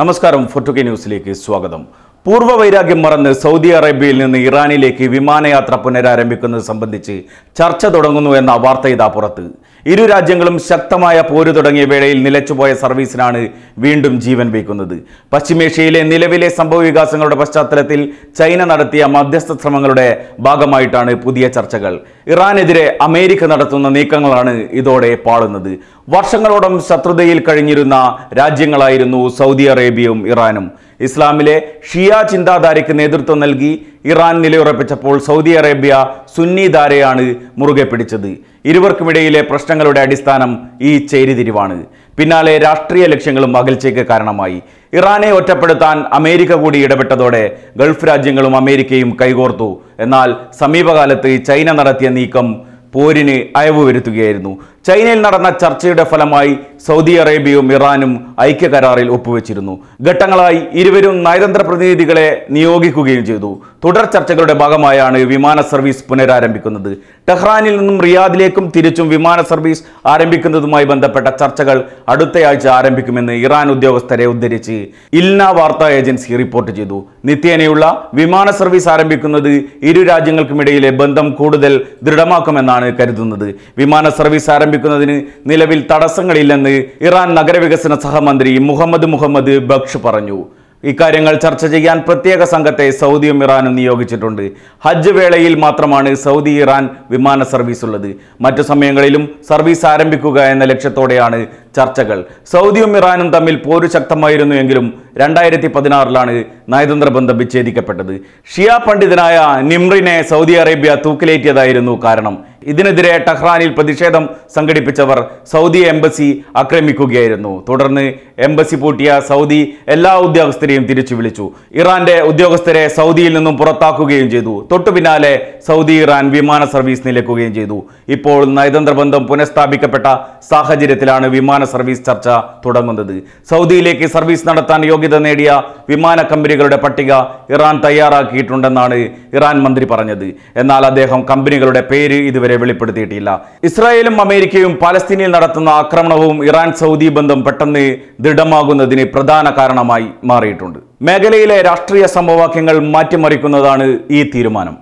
നമസ്കാരം ഫോർട്ടുകെ ന്യൂസിലേക്ക് സ്വാഗതം. പൂർവ വൈരാഗ്യം മറന്ന് സൗദി അറേബ്യയിൽ നിന്ന് ഇറാനിലേക്ക് വിമാനയാത്ര പുനരാരംഭിക്കുന്നത് സംബന്ധിച്ച് ചർച്ച തുടങ്ങുന്നു എന്ന വാർത്ത ഇതാ പുറത്ത്. ഇരു രാജ്യങ്ങളും ശക്തമായ പോര് തുടങ്ങിയ വേളയിൽ നിലച്ചുപോയ സർവീസിനാണ് വീണ്ടും ജീവൻ വയ്ക്കുന്നത്. പശ്ചിമേഷ്യയിലെ നിലവിലെ സംഭവ വികാസങ്ങളുടെ പശ്ചാത്തലത്തിൽ ചൈന നടത്തിയ മധ്യസ്ഥ ശ്രമങ്ങളുടെ ഭാഗമായിട്ടാണ് പുതിയ ചർച്ചകൾ. ഇറാനെതിരെ അമേരിക്ക നടത്തുന്ന നീക്കങ്ങളാണ് ഇതോടെ പാളുന്നത്. വർഷങ്ങളോളം ശത്രുതയിൽ കഴിഞ്ഞിരുന്ന രാജ്യങ്ങളായിരുന്നു സൗദി അറേബ്യയും ഇറാനും. ഇസ്ലാമിലെ ഷിയ ചിന്താധാരയ്ക്ക് നേതൃത്വം നൽകി ഇറാൻ നിലയുറപ്പിച്ചപ്പോൾ സൗദി അറേബ്യ സുന്നി ധാരയാണ് മുറുകെ പിടിച്ചത്. ഇരുവർക്കുമിടയിലെ പ്രശ്നങ്ങളുടെ അടിസ്ഥാനം ഈ ചേരിതിരിവാണ്. പിന്നാലെ രാഷ്ട്രീയ ലക്ഷ്യങ്ങളും അകൽച്ചയ്ക്ക് കാരണമായി. ഇറാനെ ഒറ്റപ്പെടുത്താൻ അമേരിക്ക കൂടി ഇടപെട്ടതോടെ ഗൾഫ് രാജ്യങ്ങളും അമേരിക്കയും കൈകോർത്തു. എന്നാൽ സമീപകാലത്ത് ചൈന നടത്തിയ നീക്കം പോരിന് അയവ് വരുത്തുകയായിരുന്നു. ചൈനയിൽ നടന്ന ചർച്ചയുടെ ഫലമായി സൗദി അറേബ്യയും ഇറാനും ഐക്യകരാറിൽ ഒപ്പുവെച്ചിരുന്നു. ഘട്ടങ്ങളായി ഇരുവരും നയതന്ത്ര പ്രതിനിധികളെ നിയോഗിക്കുകയും ചെയ്തു. തുടർ ചർച്ചകളുടെ ഭാഗമായാണ് വിമാന സർവീസ് പുനരാരംഭിക്കുന്നത്. ടെഹ്റാനിൽ നിന്നും റിയാദിലേക്കും തിരിച്ചും വിമാന സർവീസ് ആരംഭിക്കുന്നതുമായി ബന്ധപ്പെട്ട ചർച്ചകൾ അടുത്തയാഴ്ച ആരംഭിക്കുമെന്ന് ഇറാൻ ഉദ്യോഗസ്ഥരെ ഉദ്ധരിച്ച് ഇൽന വാർത്താ ഏജൻസി റിപ്പോർട്ട് ചെയ്തു. നിത്യേനയുള്ള വിമാന സർവീസ് ആരംഭിക്കുന്നത് ഇരു രാജ്യങ്ങൾക്കുമിടയിലെ ബന്ധം കൂടുതൽ ദൃഢമാക്കുമെന്നാണ് കരുതുന്നത്. വിമാന സർവീസ് ആരംഭിക്കുന്നതിന് നിലവിൽ തടസ്സങ്ങളില്ലെന്ന് ഇറാൻ നഗരവികസന സഹമന്ത്രി മുഹമ്മദ് മുഹമ്മദ് ബക്ഷ് പറഞ്ഞു. ഇക്കാര്യങ്ങൾ ചർച്ച ചെയ്യാൻ പ്രത്യേക സംഘത്തെ സൗദിയും ഇറാനും നിയോഗിച്ചിട്ടുണ്ട്. ഹജ്ജ് വേളയിൽ മാത്രമാണ് സൗദി ഇറാൻ വിമാന സർവീസ് ഉള്ളത്. മറ്റു സമയങ്ങളിലും സർവീസ് ആരംഭിക്കുക എന്ന ലക്ഷ്യത്തോടെയാണ് ചർച്ചകൾ. സൗദിയും ഇറാനും തമ്മിൽ പോര് ശക്തമായിരുന്നു എങ്കിലും രണ്ടായിരത്തി പതിനാറിലാണ് നയതന്ത്ര ബന്ധം വിച്ഛേദിക്കപ്പെട്ടത്. ഷിയ പണ്ഡിതനായ നിമ്രിനെ സൗദി അറേബ്യ തൂക്കിലേറ്റിയതായിരുന്നു കാരണം. ഇതിനെതിരെ ടെഹ്റാനിൽ പ്രതിഷേധം സംഘടിപ്പിച്ചവർ സൗദി എംബസി ആക്രമിക്കുകയായിരുന്നു. തുടർന്ന് എംബസി പൂട്ടിയ സൗദി എല്ലാ ഉദ്യോഗസ്ഥരെയും തിരിച്ചു വിളിച്ചു. ഇറാന്റെ ഉദ്യോഗസ്ഥരെ സൗദിയിൽ നിന്നും പുറത്താക്കുകയും ചെയ്തു. തൊട്ടു പിന്നാലെ സൗദി ഇറാൻ വിമാന സർവീസ് നിലക്കുകയും ചെയ്തു. ഇപ്പോൾ നയതന്ത്ര ബന്ധം പുനഃസ്ഥാപിക്കപ്പെട്ട സാഹചര്യത്തിലാണ് വിമാന സർവീസ് ചർച്ച തുടങ്ങുന്നത്. സൗദിയിലേക്ക് സർവീസ് നടത്താൻ യോഗ്യത നേടിയ വിമാന കമ്പനികളുടെ പട്ടിക ഇറാൻ തയ്യാറാക്കിയിട്ടുണ്ടെന്നാണ് ഇറാൻ മന്ത്രി പറഞ്ഞത്. എന്നാൽ അദ്ദേഹം കമ്പനികളുടെ പേര് ഇതുവരെ വെളിപ്പെടുത്തിയിട്ടില്ല. ഇസ്രായേലും അമേരിക്കയും പാലസ്തീനിൽ നടത്തുന്ന ആക്രമണവും ഇറാൻ സൗദി ബന്ധം പെട്ടെന്ന് ദൃഢമാകുന്നതിന് പ്രധാന കാരണമായി മാറിയിട്ടുണ്ട്. മേഖലയിലെ രാഷ്ട്രീയ സമവാക്യങ്ങൾ മാറ്റിമറിക്കുന്നതാണ് ഈ തീരുമാനം.